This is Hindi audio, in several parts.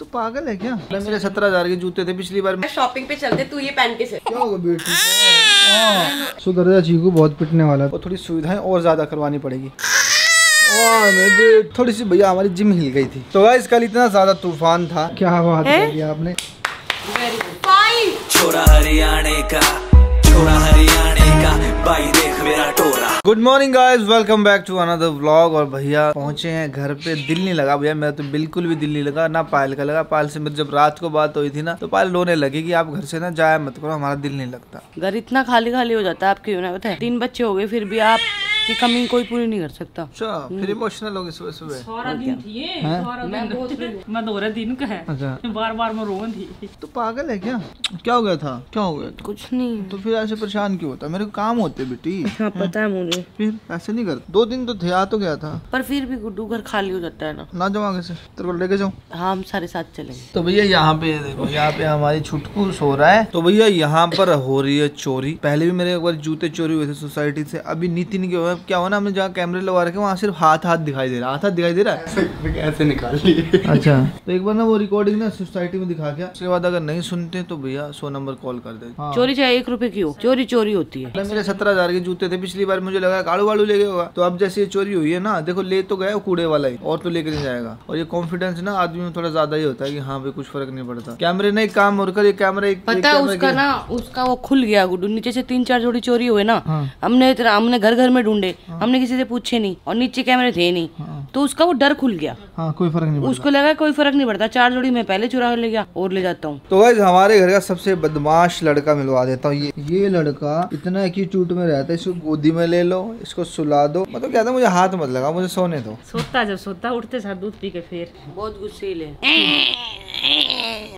तो पागल है क्या? मेरे सत्रह हज़ार के जूते थे पिछली बार। शॉपिंग पे चलते तू ये पहन के क्या होगा बेटी? हाँ। सुधर जा चीकू बहुत पिटने वाला है। और थोड़ी सुविधाएँ और ज़्यादा करवानी पड़ेगी। मैं भी- थोड़ी सी भैया हमारी जिम हिल गई थी। तो गाइस कल इतना ज़्यादा तूफ़ान था। क्या बात कर दिया आपने छोरा हरियाणा का छोरा हरियाणे का। भाई देख मेरा टोरा good morning guys welcome back to another vlog और भैया पहुँचे हैं घर पे। दिल नहीं लगा भैया। मेरा तो बिल्कुल भी दिल नहीं लगा। ना पायल का लगा। पायल से मेरी जब रात को बात हुई थी ना तो पायल रोने लगी कि आप घर से ना जाया मत करो। हमारा दिल नहीं लगता। घर इतना खाली खाली हो जाता है। आपके बताए? तीन बच्चे हो गए, फिर भी आप की कमी कोई पूरी नहीं कर सकता। अच्छा फिर इमोशनल होगी सुबह सुबह। सारा दिन थी ये हैं? सारा दिन मैं दोहरे दिन का है। अच्छा। बार बार मैं रोन थी। तो पागल है क्या? क्या हो गया था? क्या हो गया? कुछ नहीं। तो फिर ऐसे परेशान क्यों होता? मेरे को काम होते बेटी। हाँ? पता है मुझे। फिर ऐसे नहीं कर दो दिन तो थे आ तो गया था। पर फिर भी गुड्डू घर खाली हो जाता है ना। ना जाओ आगे से? तेरे को लेके जाऊँ? हाँ हम सारे साथ चलेंगे। तो भैया यहाँ पे देखो यहाँ पे हमारी छुटकू सो रहा है। तो भैया यहाँ पर हो रही है चोरी। पहले भी मेरे एक बार जूते चोरी हुए थे सोसाइटी से। अभी नितिन के हुआ क्या हुआ ना हमने जहाँ कैमरे लगा रखे वहाँ सिर्फ़ हाथ हाथ दिखाई दे रहा है। हाथ हाथ दिखाई दे रहा है? कैसे निकाल लिए। अच्छा। तो एक बार ना वो रिकॉर्डिंग ना सोसाइटी में दिखा गया उसके बाद अगर नहीं सुनते तो भैया सौ नंबर कॉल कर दे हाँ। चोरी चाहे एक रुपए की हो चोरी चोरी होती है। मेरे सत्रह हज़ार के जूते थे पिछली बार मुझे लगा काड़ू वाड़ू ले गया होगा। तो अब जैसे ये चोरी हुई है ना देखो ले तो गया कूड़े वाला ही और तो लेके नहीं जाएगा। और ये कॉन्फिडेंस ना आदमी में थोड़ा ज़्यादा ही होता है की हाँ भाई कुछ फ़र्क नहीं पड़ता। कैमरे ने एक काम और कर ये कैमरा एक पता उसका ना उसका वो खुल गया गुड्डू नीचे से तीन चार जोड़ी चोरी हुए ना। हाँ। हमने इतना हमने घर घर में ढूंढे हमने किसी से पूछे नहीं और नीचे कैमरे थे नहीं। तो उसका वो डर खुल गया। हाँ कोई फ़र्क नहीं उसको लगा कोई फ़र्क नहीं पड़ता। चार जोड़ी मैं पहले चुरा ले गया और ले जाता हूँ। तो गाइस हमारे घर का सबसे बदमाश लड़का मिलवा देता हूँ। ये ये लड़का इतना एक्यूट में रहता है इसको गोदी में ले लो इसको सुला दो। मतलब क्या था मुझे हाथ मत लगा मुझे सोने दो। सोता जब सोता उठते साथ दूध पी के फिर। बहुत गुस्सेल है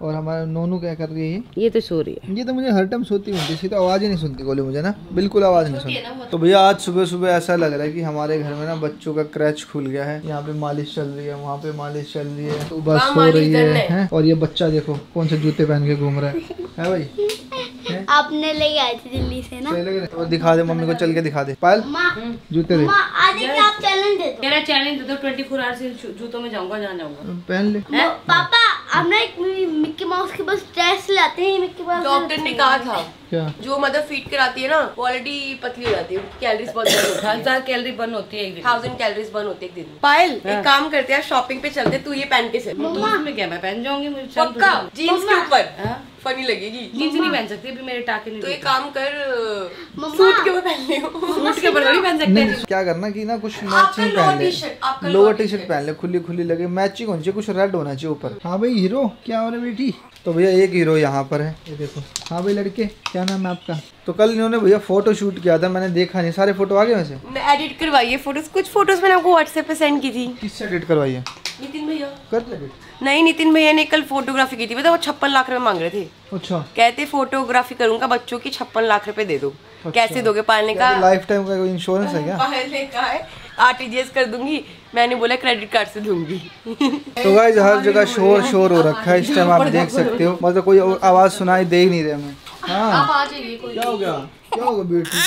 और हमारा नोनू क्या कर रही है ये? ये तो सो रही है। ये तो मुझे हर टाइम सोती होती इसकी तो आवाज़ ही नहीं सुनती गोली मुझे ना बिल्कुल आवाज़ नहीं सुनती। तो भैया आज सुबह सुबह ऐसा लग रहा है कि हमारे घर में ना बच्चों का क्रैच खुल गया है। यहाँ पे मालिश चल रही है वहाँ पे मालिश चल रही है तो बस सो रही है, हैं? और ये बच्चा देखो कौन से जूते पहन के घूम रहा है है भाई? आपने ले आए थे दिल्ली से ना? तो दिखा दे मम्मी को चल के दिखा दे। पायल जूते दे। आज आप चैलेंज दे दो। मेरा चैलेंज दे दो ट्वेंटी फोर आवर्स जूतों में जाऊँगा जहाँ जाऊँगा। पहन ले। पापा हम ना एक मिक्की माउस के बस ड्रेस लाते हैं मिक्की माउस डॉक्टर ने कहा था क्या? जो मदर फ़ीड कराती है ना वो ऑलरेडी पतली हो जाती है कैलोरीज बहुत है हज़ार कैलोरी बर्न होती है एक दिन। थाउज़ेंड कैलोरीज बर्न होती है एक दिन पायल एक काम करते हैं शॉपिंग पे चलते तू ये पहन के चल। उसमें क्या मैं पहन जाऊँगी मुझे पक्का? जीन्स के ऊपर? फनी लगेगी। जीन्स नहीं पहन सकती अभी मेरे टाके नहीं तो एक काम कर सूट के ऊपर पहन लियो सूट के ऊपर थोड़ी पहन सकते क्या करना कि ना कुछ मैचिंग पहन ले। लोअर टी शर्ट पहन ले खुली खुली लगे मैचिंग होनी चाहिए कुछ रेड होना चाहिए ऊपर। हाँ भाई हीरो? क्या हो रहा है बेटी? तो भैया एक हीरो यहाँ पर है ये देखो। हाँ भाई लड़के क्या नाम है आपका? तो कल इन्होंने भैया फ़ोटो शूट किया था मैंने देखा नहीं। सारे फ़ोटो आ गए वैसे? एडिट करवाइए फ़ोटोज़ कुछ फ़ोटोज़ मैंने आपको व्हाट्सएप पे सेंड की थी। किससे एडिट करवाई है? नितिन भैया। कर ले नहीं नितिन भैया ने कल फोटोग्राफी की थी। वो छप्पन लाख रुपए मांग रहे थे। अच्छा। कहते फोटोग्राफी करूँगा बच्चों की छप्पन लाख रुपए दे दो। कैसे दोगे? पालने का लाइफ टाइम का इंश्योरेंस है क्या? पालने का है। आरटीजीएस कर दूँगी। मैंने बोला क्रेडिट कार्ड से दूँगी। तो गाइज़ हर जगह शोर शोर हो रखा है इस टाइम आप देख सकते हो। मतलब कोई आवाज़ सुनाई दे ही नहीं रहे हमें। हाँ। क्या हो गया? क्या हो गया बेटी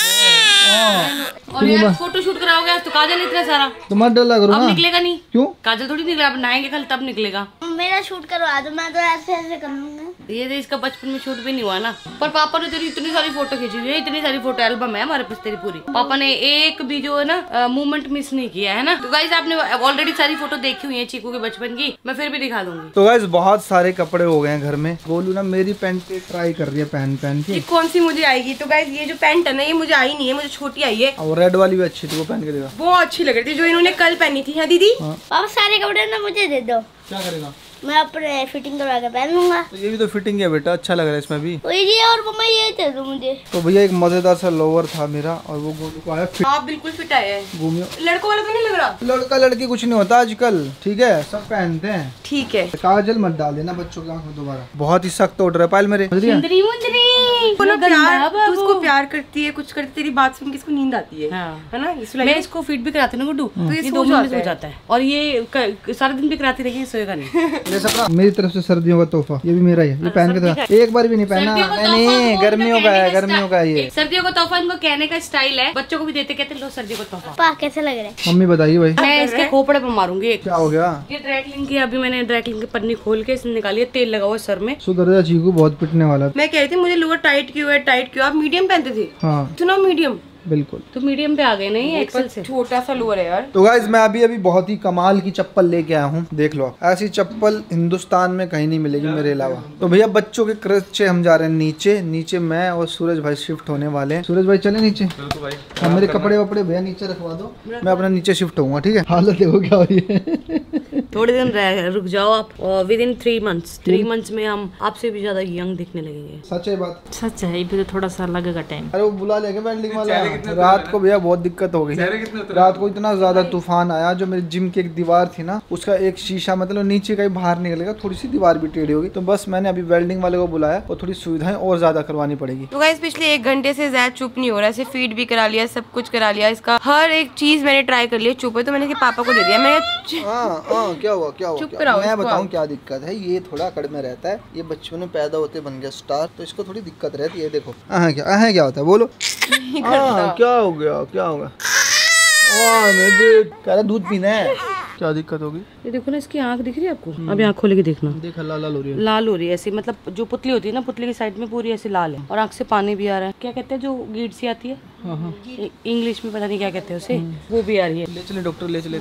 हाँ। और यार फ़ोटो शूट कराओगे तो काजल इतना सारा। तो मत डर लग रहा अब निकलेगा नहीं। क्यों? काजल थोड़ी निकलेगा अब नहाएँगे कल तब निकलेगा। मेरा शूट करवा दो मैं तो ऐसे ऐसे कर लूँगा ये तो इसका बचपन में शूट भी नहीं हुआ ना। पर पापा ने तेरी इतनी सारी फ़ोटो खींची हुई है इतनी सारी फ़ोटो एल्बम है हमारे पास तेरी पूरी। पापा ने एक भी जो है ना मूवमेंट मिस नहीं किया है ना? तो गाइज़ आपने ऑलरेडी सारी फ़ोटो देखी हुई है चीकू के बचपन की मैं फिर भी दिखा दूँगी। तो गाइज़ बहुत सारे कपड़े हो गए हैं घर में। बोलू ना मेरी पैंट पे ट्राई कर रही है पहन पहन के कौन सी मुझे आएगी? तो गाइज़ ये जो पैंट है ना ये मुझे आई नहीं है मुझे छोटी आई है। और रेड वाली भी अच्छी थी वो पहन के देखा। वो अच्छी लग रही थी जो इन्होंने कल पहनी थी हाँ दीदी? पापा सारे कपड़े ना मुझे दे दो। क्या करेगा? मैं अपने फिटिंग करवा के पहन लूँगा। तो ये भी तो फिटिंग है बेटा अच्छा लग रहा है इसमें भी। ये और मम्मा ये दे दो मुझे। तो भैया एक मज़ेदार सा लोवर था मेरा और वो गोलू को आया फिट आप बिल्कुल फिट आए हैं। घूमियो लड़कों वाला तो नहीं लग रहा? लड़का लड़की कुछ नहीं होता आजकल ठीक है? सब पहनते हैं। ठीक है। काजल मत डाल देना बच्चों के आँख में दोबारा। बहुत ही सख्त ऑर्डर रहा है पायल मेरे। रही है? प्यार उसको प्यार करती है कुछ करती तेरी बात सुन के इसको नींद आती है। हाँ। है ना? इसको मैं इसको फ़ीड भी कराती ना गुड्डू। तो ये ये दो मिनट में जाता है। और ये सारा दिन भी कराती रहेगी ये सोएगा नहीं। मेरी तरफ़ से सर्दियों का तोहफा। ये भी मेरा ही है। ये पहन के तो एक बार भी नहीं पहना। सर्दियों का नहीं तोहफा गर्मियों का है गर्मियों का ये। सर्दियों का तोहफा इनको कहने का स्टाइल है। बच्चों को भी देते कहते लो सर्दियों का तोहफा। कैसे लग रहा है? मम्मी बताइए भाई। मैं इसके खोपड़े पर मारूँगी क्या हो गया? ये ड्रैकलिंग की अभी मैंने ड्रैकलिंग की पन्नी खोल के इसने निकाली तेल लगा हुआ सर में। सुधर जा चीकू बहुत पिटने वाला मैं कह रही थी मुझे लोअर टाइट क्यों है टाइट क्यों? आप मीडियम पहनते थे? हाँ। मीडियम बिल्कुल। तो मीडियम पे आ गए नहीं एक्सेल से? छोटा सा लोअर है यार। तो गाइज़ मैं अभी अभी बहुत ही कमाल की चप्पल लेके आया हूँ। देख लो ऐसी चप्पल हिंदुस्तान में कहीं नहीं मिलेगी मेरे अलावा। तो भैया बच्चों के क्रच से हम जा रहे हैं नीचे। नीचे मैं और सूरज भाई शिफ्ट होने वाले हैं। सूरज भाई चले नीचे। हाँ मेरे कपड़े वपड़े भैया नीचे रखवा दो। मैं अपना नीचे शिफ्ट होऊँगा ठीक है? हालत देखो क्या हुई है। थोड़े दिन रह रुक जाओ आप और within three months three months में हम आपसे भी ज़्यादा यंग दिखने लगेंगे। सच है बात? सच है भी तो थोड़ा सा लगेगा टाइम अरे वो बुला लेंगे वेल्डिंग वाला। रात को भैया बहुत दिक्कत हो गई। रात को इतना ज़्यादा तूफ़ान आया जो मेरी जिम की एक दीवार थी ना उसका एक शीशा मतलब नीचे का बाहर निकलेगा थोड़ी सी दीवार भी टेढ़ी होगी। तो बस मैंने अभी वेल्डिंग वाले को बुलाया और थोड़ी सुविधाएँ और ज़्यादा करवानी पड़ेगी। तो गाइस पिछले एक घंटे से ज़्यादा चुप नहीं हो रहा है इसे फ़ीड भी करा लिया सब कुछ करा लिया इसका हर एक चीज़ मैंने ट्राई कर लिया चुप है तो मैंने पापा को दे दिया मैंने हाँ हाँ क्या हुआ क्या हुआ चुप क्या? मैं बताऊँ क्या दिक्कत है? ये थोड़ा अकड़ में रहता है। ये बच्चों ने पैदा होते बन गया स्टार तो इसको थोड़ी दिक्कत रहती है देखो। आहे क्या आहे क्या होता है? बोलो। क्या हो गया क्या होगा वाह कह रहा दूध पीना है। क्या दिक्कत होगी? ये देखो ना इसकी आँख दिख रही है आपको? अभी आँख खोल के देखना। देखा लाल लाल हो रही है। लाल हो रही है ऐसी मतलब जो पुतली होती है ना पुतली की साइड में पूरी ऐसी लाल है। और आँख से पानी भी आ रहा है। क्या कहते हैं जो गीट सी आती है? हाँ हाँ। इंग्लिश में पता नहीं क्या कहते हैं उसे। वो भी आ रही है। ले चले डॉक्टर ले चले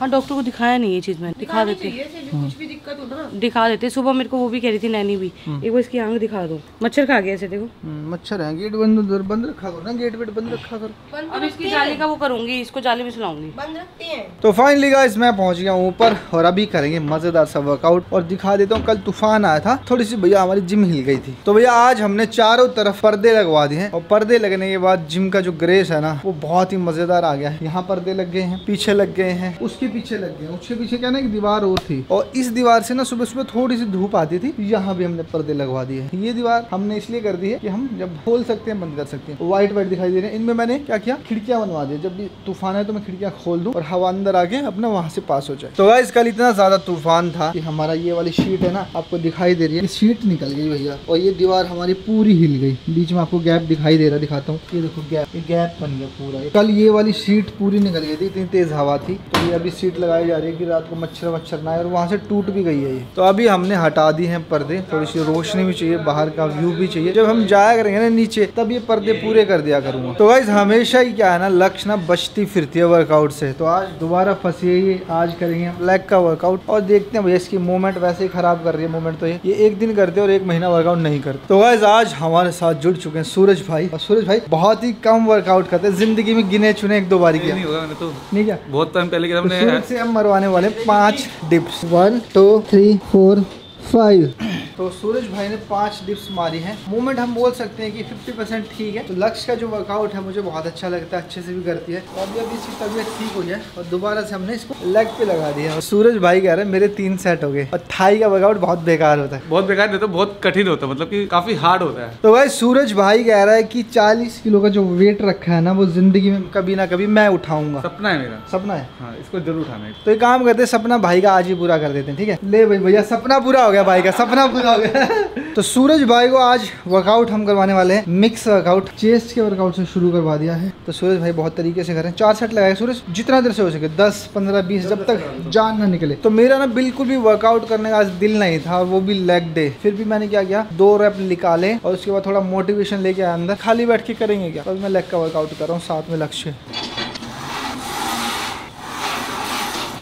हाँ डॉक्टर को दिखाया नहीं ये चीज़ मैंने। दिखा देते कुछ भी दिक्कत दिखा देते सुबह मेरे को वो भी कह रही थी नैनी भी। एक बार इसकी आँख दिखा दो। मच्छर खा गया ऐसे देखो। हम्म, मच्छर है। गेट बंद बंद रखा करो ना। गेट वेट बंद रखा करो। अब इसकी जाली का वो करूँगी इसको जाली में सुलाऊँगी। बंद रखते हैं। तो फाइनली गाइस मैं पहुँच गया ऊपर और अभी करेंगे मज़ेदार सा वर्कआउट और दिखा देता हूँ, कल तूफ़ान आया था, थोड़ी सी भैया हमारी जिम हिल गई थी। तो भैया आज हमने चारों तरफ़ पर्दे लगवा दिए हैं और पर्दे लगने के बाद जिम का जो ग्रेस है ना, वो बहुत ही मज़ेदार आ गया है। यहाँ पर्दे लग गए हैं, पीछे लग गए हैं, उसके पीछे लग गए उसके पीछे क्या ना, एक दीवार और थी और इस दीवार से ना सुबह सुबह थोड़ी सी धूप आती थी, यहाँ भी हमने पर्दे लगवा दिए ये दीवार हमने इसलिए कर दी है कि हम जब खोल सकते हैं, बंद कर सकते हैं। व्हाइट व्हाइट दिखाई दे रहे हैं। इनमें मैंने क्या किया, खिड़कियाँ बनवा दी जब भी तूफ़ान है तो मैं खिड़कियाँ खोल दूँ और हवा अंदर आके अपना वहाँ से पास हो जाए। तो गाइस कल इतना ज़्यादा तूफ़ान था। कि हमारा ये वाली शीट है ना आपको दिखाई दे रही है। शीट निकल गई भैया। और ये दीवार हमारी पूरी हिल गई। बीच में आपको गैप दिखाई दे रहा दिखाता हूँ। ये देखो गैप ये गैप बन गया पूरा। कल ये वाली शीट पूरी निकल गई थी इतनी तेज हवा थी। तो ये अभी सीट लगाई जा रही है कि रात को मच्छर वच्छर ना आए और वहाँ से टूट भी गई है ये। तो अभी हमने हटा दी है पर्दे। थोड़ी सी रोशनी भी चाहिए बाहर का व्यू भी चाहिए। जब हम जाया करेंगे ना नीचे तब ये पर्दे पूरे कर दिया करूँगा। तो गाइज़ हमेशा ही क्या है ना लक्ष्य ना बचती फिरती है वर्कआउट से। तो आज दोबारा फंसी है आज करेंगे लेग का वर्कआउट और देखते हैं भैया इसकी मूवमेंट वैसे ही खराब कर रही है मूवमेंट तो ये ये एक दिन करते और एक महीना वर्कआउट नहीं करते। तो गाइज़ आज हमारे साथ जुड़ चुके हैं सूरज भाई। और सूरज भाई बहुत ही कम वर्कआउट करते हैं ज़िंदगी में गिने चुने एक दो बार किया। नहीं होगा तो नहीं क्या? बहुत टाइम पहले तो हमने। से हम मरवाने वाले पाँच पाँच dips one two three four five तो सूरज भाई ने पाँच डिप्स मारी हैं। मूवमेंट हम बोल सकते हैं कि 50 परसेंट ठीक है। तो लक्ष्य का जो वर्कआउट है मुझे बहुत अच्छा लगता है अच्छे से भी करती है। और अभी अभी इसकी तबीयत ठीक हुई है और दोबारा से हमने इसको लेग पे लगा दिया। और सूरज भाई कह रहे हैं मेरे तीन सेट हो गए। और थाई का वर्कआउट बहुत बेकार होता है। बहुत बेकार नहीं होता बहुत कठिन होता है मतलब की काफ़ी हार्ड होता है। तो भाई सूरज भाई कह रहा है की चालीस किलो का जो वेट रखा है ना वो ज़िंदगी में कभी ना कभी मैं उठाऊँगा। सपना है मेरा। सपना है? हाँ इसको ज़रूर उठाना है। तो एक काम करते सपना भाई का आज ही पूरा कर देते हैं ठीक है? ले भाई भैया सपना पूरा हो गया भाई का सपना पूरा हो गया। तो सूरज भाई को आज वर्कआउट हम करवाने वाले हैं। मिक्स वर्कआउट चेस्ट के वर्कआउट से शुरू करवा दिया है। तो सूरज भाई बहुत तरीके से करें। चार सेट लगाए सूरज, जितना देर से हो सके, दस, पंद्रह, बीस, जब तक जान ना निकले। तो मेरा ना बिल्कुल भी वर्कआउट करने का आज दिल नहीं था वो भी लेग डे फिर भी मैंने क्या किया? दो रैप निकाले और उसके बाद थोड़ा मोटिवेशन लेके आया अंदर। खाली बैठ के करेंगे क्या? मैं लेग का वर्कआउट कर रहा हूँ, साथ में लक्ष्य।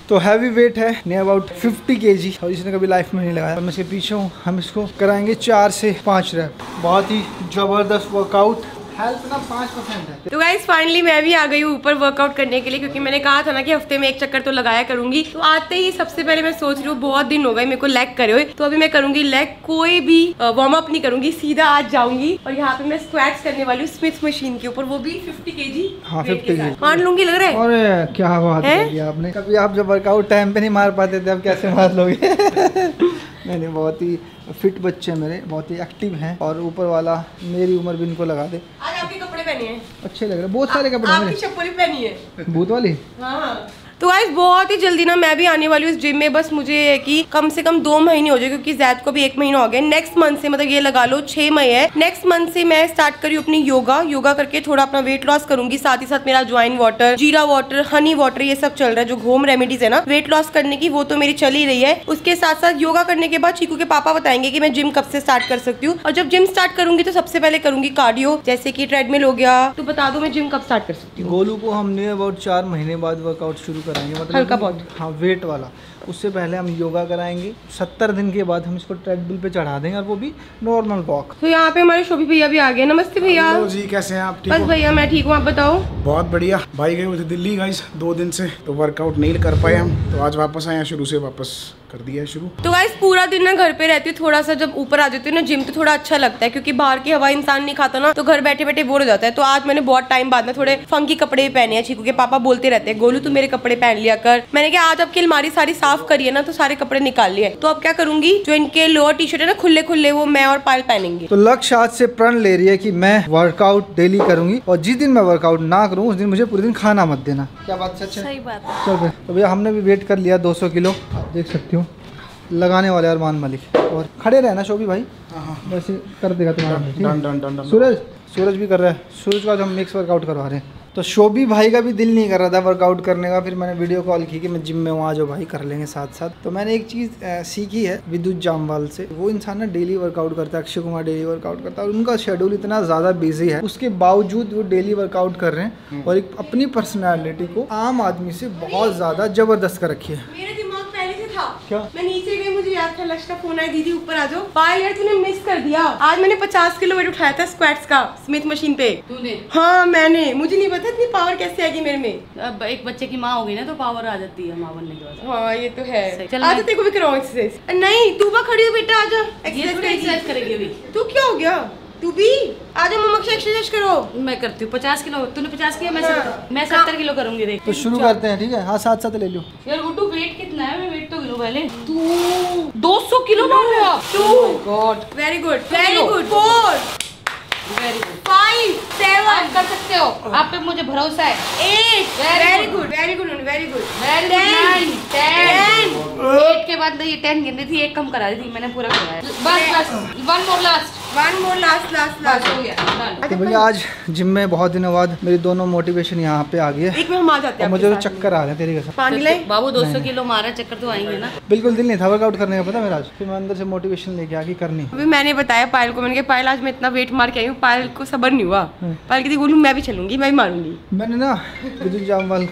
तो हैवी वेट है नियर अबाउट 50 के जी और इसने कभी लाइफ में नहीं लगाया हम मैं इसके पीछे हूँ। हम इसको कराएँगे चार से पाँच रैप बहुत ही ज़बरदस्त वर्कआउट हेल्थ ना पाँच परसेंट है। तो गाइज़ फाइनली मैं भी आ गई हूँ ऊपर वर्कआउट करने के लिए क्योंकि मैंने कहा था ना कि हफ़्ते में एक चक्कर तो लगाया करूँगी। तो आते ही सबसे पहले मैं सोच रही हूँ बहुत दिन हो गए मेरे को लेग करे हुए। तो अभी मैं करूँगी लेग कोई भी वार्म अप नहीं करूँगी सीधा आज जाऊँगी। और यहाँ पे मैं स्क्वाट्स करने वाली हूँ स्मिथ मशीन के ऊपर वो भी फिफ्टी के जी हाँ, 50 kg। मान लूँगी लग रहा है? और क्या बात हैं? आपने। कभी आप जब वर्कआउट टाइम पे नहीं मार पाते थे अब कैसे मार लोगे? नहीं नहीं बहुत ही फिट बच्चे हैं मेरे बहुत ही एक्टिव हैं और ऊपर वाला मेरी उम्र भी इनको लगा दे। आज आपके कपड़े पहने हैं। अच्छे लग रहे हैं बहुत सारे कपड़े हैं आपकी चप्पल पहनी है। भूत वाली? हाँ। तो गाइस बहुत ही जल्दी ना मैं भी आने वाली हूँ इस जिम में। बस मुझे है कि कम से कम दो महीने हो जाए, क्योंकि जैद को भी एक महीना हो गया। नेक्स्ट मंथ से मतलब ये लगा लो, छह मई है। नेक्स्ट मंथ से मैं स्टार्ट करी अपनी योगा योगा करके थोड़ा अपना वेट लॉस करूँगी। साथ ही साथ मेरा ज्वाइन वाटर जीरा वाटर हनी वाटर ये सब चल रहा है, जो होम रेमेडीज है ना। वेट लॉस करने की वो तो मेरी चल ही रही है। उसके साथ साथ योगा करने के बाद चीकू के पापा बताएँगे कि मैं जिम कब से स्टार्ट कर सकती हूँ। और जब जिम स्टार्ट करूँगी तो सबसे पहले करूँगी कार्डियो जैसे की ट्रेडमिल हो गया। तो बता दो मैं जिम कब स्टार्ट कर सकती हूँ। गोलू को हमने अबाउट चार महीने बाद वर्कआउट शुरू कराएँगे मतलब हल्का बहुत। हाँ वेट वाला उससे पहले हम योगा कराएँगे। सत्तर दिन के बाद हम इसको ट्रेडमिल पे चढ़ा देंगे और वो भी नॉर्मल वॉक तो यहाँ पे हमारे शोभी भैया भी आ गए। नमस्ते भैया। जी कैसे हैं आप? ठीक बस भैया मैं ठीक हूँ आप बताओ? बहुत बढ़िया। भाई गए हुए थे दिल्ली गाइस दो दिन से तो वर्कआउट नहीं कर पाए हम। तो आज वापस आए शुरू से वापस कर दिया है शुरू। तो गाइस पूरा दिन ना घर पे रहती हूँ थोड़ा सा जब ऊपर आ जाती हूँ ना जिम तो थोड़ा अच्छा लगता है क्योंकि बाहर की हवा इंसान नहीं खाता ना तो घर बैठे बैठे बोर हो जाता है। तो आज मैंने बहुत टाइम बाद में थोड़े फंकी कपड़े पहने हैं चीकू के पापा बोलते रहते हैं गोलू तू मेरे कपड़े पहन लिया कर। मैंने कहा आज आपकी अलमारी सारी साफ़ करी है ना तो सारे कपड़े निकाल लिए। तो अब क्या करूँगी? जो इनके लोअर टी शर्ट है ना खुले खुले वो मैं और पायल पहनेंगे। तो लक्ष्य आज से प्रण ले रही है की मैं वर्कआउट डेली करूँगी और जिस दिन मैं वर्कआउट ना करूँ उस दिन मुझे पूरे दिन खाना मत देना। क्या बात सच है? सही बात है। चल तो भैया हमने भी वेट कर लिया 200 किलो। आप देख सकती हूँ लगाने वाले अरमान मलिक। और खड़े रहना शोभी भाई। वैसे कर देगा तुम्हारा। है? सूरज सूरज भी कर रहा है। सूरज का आज हम मिक्स वर्कआउट करवा रहे हैं। तो शोभी भाई का भी दिल नहीं कर रहा था वर्कआउट करने का फिर मैंने वीडियो कॉल की कि मैं जिम में वहाँ जो भाई कर लेंगे साथ साथ तो मैंने एक चीज़ सीखी है विद्युत जामवाल से। वो इंसान ना डेली वर्कआउट करता है अक्षय कुमार डेली वर्कआउट करता है और उनका शेड्यूल इतना ज़्यादा बिज़ी है। उसके बावजूद वो डेली वर्कआउट कर रहे हैं और एक अपनी पर्सनैलिटी को आम आदमी से बहुत ज़्यादा ज़बरदस्त कर रखी है मेरा दिमाग पहले से था। क्या? मैं नीचे गई मुझे याद था लक्ष्य का फ़ोन आया दीदी ऊपर आ जाओ। पायल यार तूने मिस कर दिया। आज मैंने 50 किलो वेट उठाया था स्क्वाट्स का स्मिथ मशीन पे। तूने? हाँ मैंने। मुझे नहीं पता इतनी पावर कैसे आएगी मेरे में। अब एक बच्चे की माँ हो गई ना तो पावर आ जाती है माँ बनने के बाद। हाँ ये तो है। चल आज तेरे को भी कराऊं एक्सरसाइज नहीं तू खड़ी हो बेटा एक्सरसाइज थोड़ी एक्सरसाइज करेगी अभी। तू क्या हो गया? तू भी? आज मम्मा से एक्सरसाइज करो। मैं करती हूँ पचास किलो तूने पचास किया मैं हाँ। सत्तर मैं सत्तर किलो करूँगी देख। तो शुरू करते हैं ठीक है? हाँ साथ साथ ले लो यार गुड्डू वेट कितना है? मैं वेट तो किलो पहले। तू। 200 किलो बोल रहा हो two good very good very good four very good five आप सेवन कर सकते हो। आप पे मुझे भरोसा है। Eight very good very good very good very Ten. Ten eight के बाद ये टेन गिन रही थी एक कम करा रही थी मैंने पूरा कराया। बस बस one more last one more last last last हो गया भैया आज जिम में बहुत दिनों बाद मेरी दोनों मोटिवेशन यहाँ पे आ गई है। एक में हम आ जाते हैं मुझे तो चक्कर आ रहे हैं तेरी कसम। पानी लाए बाबू 200 किलो मारा चक्कर तो आएँगे ना। बिल्कुल दिल नहीं था वर्कआउट करने का पता मेरा आज? फिर मैं अंदर से मोटिवेशन लेके आ गई करनी अभी मैंने बताया पायल को मैंने कहा पायल आज मैं इतना वेट मार के आई हूँ पायल को सबर नहीं हुआ। पायल कहती बोलूँ मैं भी चलूँगी मैं भी मारूँगी। मैंने ना विद्युत जामवाल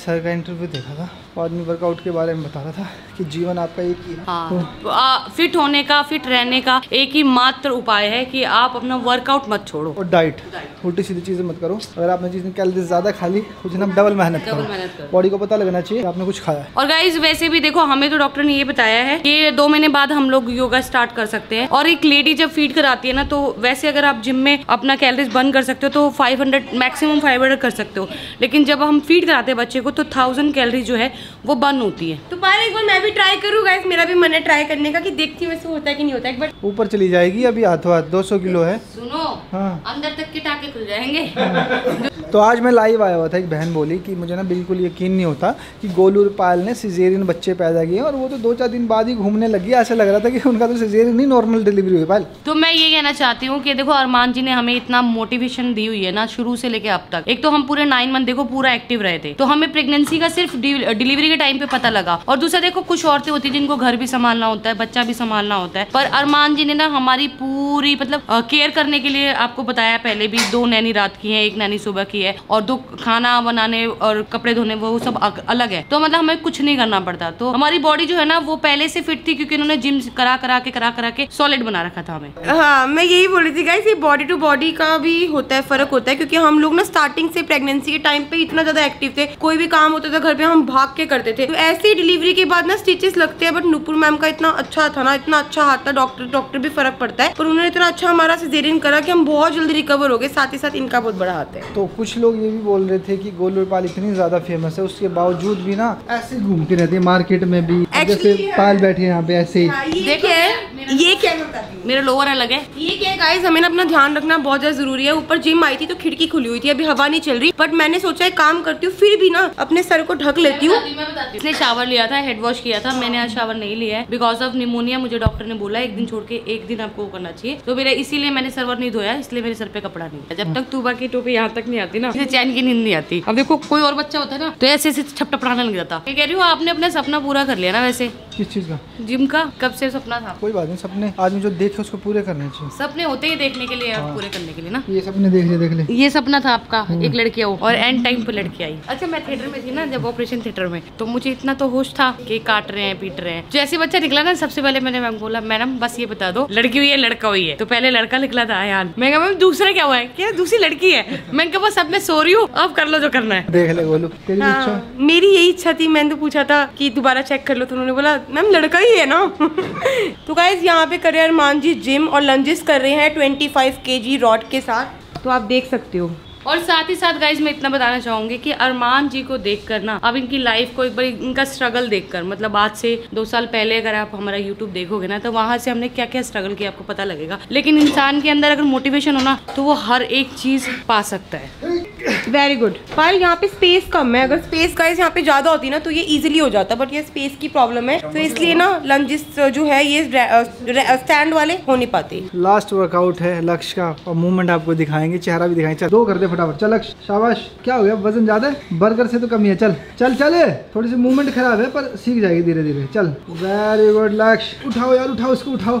सर का इंटरव्यू देखा था। वो आदमी वर्कआउट के बारे में बता रहा था कि जीवन आपका एक ही है। हाँ। आ, फिट होने का फिट रहने का एक ही मात्र उपाय है कि आप अपना वर्कआउट मत छोड़ो। और डाइट उल्टी सीधी चीज़ें मत करो। अगर आपने दिन कैलोरीज ज़्यादा खा ली दिन आप डबल मेहनत करो। बॉडी को पता लगना चाहिए आपने कुछ खाया और गाइज़ वैसे भी देखो हमें तो डॉक्टर ने ये बताया है कि दो महीने बाद हम लोग योगा स्टार्ट कर सकते हैं। और एक लेडी जब फ़ीड कराती है ना तो वैसे अगर आप जिम में अपना कैलोरीज बंद कर सकते हो तो 500 मैक्सिमम 500 कर सकते हो। लेकिन जब हम फ़ीड कराते हैं बच्चे को तो थाउज़ेंड कैलोरी जो है वो बंद होती है। तो पायल एक बार मैं भी ट्राई करूँ गाइस मेरा भी मन है ट्राई करने का कि देखती हूँ वैसे होता है कि नहीं होता है ऊपर चली जाएगी अभी हाथों हाथ दो किलो है। सुनो हाँ। अंदर तक के टाके खुल जाएँगे। तो आज मैं लाइव आया हुआ था एक बहन बोली कि मुझे ना बिल्कुल यकीन नहीं होता कि गोलू और पायल ने सिजेरियन बच्चे पैदा किए और वो तो दो चार दिन बाद ही घूमने लगी ऐसा लग रहा था कि उनका तो सिजेरियन नहीं नॉर्मल डिलीवरी हुई पायल तो मैं ये कहना चाहती हूँ कि देखो अरमान जी ने हमें इतना मोटिवेशन दी हुई है ना शुरू से लेके अब तक। एक तो हम पूरे नाइन मंथ देखो पूरा एक्टिव रहे थे तो हमें प्रेगनेंसी का सिर्फ़ डिलीवरी के टाइम पे पता लगा। और दूसरा देखो, कुछ औरतें होती हैं जिनको घर भी संभालना होता है, बच्चा भी संभालना होता है। पर अरमान जी ने ना हमारी पूरी मतलब केयर करने के लिए आपको बताया पहले भी, दो नैनी रात की है, एक नैनी सुबह की है, और दो खाना बनाने और कपड़े धोने, वो सब अलग है। तो मतलब हमें कुछ नहीं करना पड़ता। तो हमारी बॉडी जो है ना, वो पहले से फिट थी, क्योंकि उन्होंने जिम करा करा के, करा करा के सॉलिड बना रखा था हमें। हाँ मैं यही बोल रही थी गाइस ये बॉडी टू बॉडी का भी होता है, फ़र्क होता है, क्योंकि हम लोग ना स्टार्टिंग से प्रेगनेंसी के टाइम पे इतना ज़्यादा एक्टिव थे, कोई भी काम होता था घर पे हम भाग के करते थे। तो ऐसे ही डिलीवरी के बाद ना स्टिचेस लगते हैं बट नुपुर मैम का इतना अच्छा था ना इतना अच्छा हाथ था डॉक्टर डॉक्टर भी फ़र्क पड़ता है। पर उन्होंने इतना अच्छा हमारा सिजेरियन करा कि हम बहुत जल्दी रिकवर हो गए साथ ही साथ इनका बहुत बड़ा हाथ है। तो कुछ लोग ये भी बोल रहे थे की गोलू पाल इतनी ज़्यादा फ़ेमस है उसके बावजूद भी ना ऐसे घूमती रहती है मार्केट में भी। जैसे पाल बैठी है यहाँ पे ऐसे ही। हाँ, देखिए ये क्या हूँ। मेरा लोअर अलग है। ये क्या गाइस हमें ना अपना ध्यान रखना बहुत ज़्यादा ज़रूरी है। ऊपर जिम आई थी तो खिड़की खुली हुई थी अभी हवा नहीं चल रही। बट मैंने सोचा है काम करती हूँ फिर भी ना अपने सर को ढक लेती हूँ। इसने शावर लिया था हेड वॉश किया था मैंने आज शावर नहीं लिया है। बिकॉज़ ऑफ़ निमोनिया मुझे डॉक्टर ने बोला एक दिन छोड़ के एक दिन आपको करना चाहिए। तो मेरा इसीलिए मैंने सरवर नहीं धोया इसलिए मेरे सर पे कपड़ा नहीं है। जब तक तुबा की टोपी यहाँ तक नहीं आती ना इसे चैन की नींद नहीं आती। अब देखो कोई और बच्चा होता है ना तो ऐसे ऐसे छपटपड़ाने लग जाता। मैं कह रही हूँ आपने अपना सपना पूरा कर लिया ना वैसे। किस चीज़ का? जिम का? कब से सपना था? कोई बात नहीं सपने। आदमी जो देखे उसको पूरे करने चाहिए। सपने होते ही देखने के लिए और पूरे करने के लिए ना। ये सपने देख ले देख ले। ये सपना था आपका एक लड़की हो और एंड टाइम पे लड़की आई। अच्छा मैं थिएटर में थी ना जब ऑपरेशन थिएटर में। तो मुझे इतना तो होश था कि काट रहे हैं पीट रहे हैं। जैसे बच्चा निकला ना सबसे पहले मैंने मैम बोला मैडम बस ये बता दो लड़की हुई है लड़का हुई है? तो पहले लड़का निकला था यार मैं मैम दूसरा क्या हुआ है? क्या दूसरी लड़की है। मैं कहा बस अब मैं सो रही हूँ अब कर लो जो करना है। देख ले इच्छा हाँ, मेरी यही इच्छा थी मैंने तो पूछा था कि दोबारा चेक कर लो तो उन्होंने बोला मैम लड़का ही है ना? तो गाइज़ यहाँ पे करे अरमान जी जिम और लंजेस कर रहे हैं 25 फाइव के जी रॉड के साथ। तो आप देख सकते हो। और साथ ही साथ गाइज़ मैं इतना बताना चाहूँगी कि अरमान जी को देख कर ना, अब इनकी लाइफ को एक बार इनका स्ट्रगल देख कर मतलब आज से दो साल पहले अगर आप हमारा यूट्यूब देखोगे ना तो वहाँ से हमने क्या क्या स्ट्रगल किया आपको पता लगेगा। लेकिन इंसान के अंदर अगर मोटिवेशन हो ना तो वो हर एक चीज़ पा सकता है। वेरी गुड पर यहाँ पे स्पेस कम है। अगर स्पेस गाइस यहाँ पे ज़्यादा होती ना तो ये इजीली हो जाता बट ये स्पेस की प्रॉब्लम है। तो इसलिए ना लंजेस जो है ये स्टैंड वाले हो नहीं पाते। लास्ट वर्कआउट है लक्ष्य का और मूवमेंट आपको दिखाएँगे चेहरा भी दिखाएँगे। चल दो कर दे फटाफट। चल लक्ष्य शाबाश। क्या हो गया? वज़न ज़्यादा है? बर्गर से तो कमी है चल चल चल। थोड़ी सी मूवमेंट खराब है पर सीख जाएगी धीरे धीरे चल। वेरी गुड लक्ष्य। उठाओ यार उठाओ इसको उठाओ।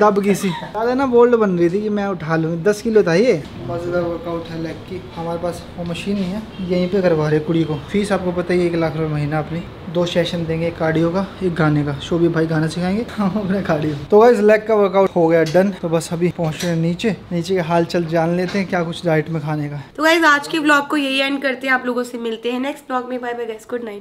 दब गई सी। ज़्यादा ना बोल्ड बन रही थी कि मैं उठा लूँ। दस किलो था ये। मज़ेदार वर्कआउट है लेग की हमारे पास वो मशीन नहीं है, यहीं पे करवा रहे कुड़ी को। फ़ीस आपको पता ही एक लाख रुपए महीना अपनी। दो सेशन देंगे, एक कार्डियो का, एक गाने का। शो भी भाई गाना सिखाएँगे? हम अपने कार्डियो तो इस लेग का वर्कआउट हो गया डन तो बस अभी पहुँच रहे हैं नीचे। नीचे का हाल चल जान लेते हैं, क्या कुछ डाइट में खाने का तो गाइज़ आज के ब्लॉग को यही एंड करते हैं। आप लोगों से मिलते हैं नेक्स्ट ब्लॉग में। Bye bye good night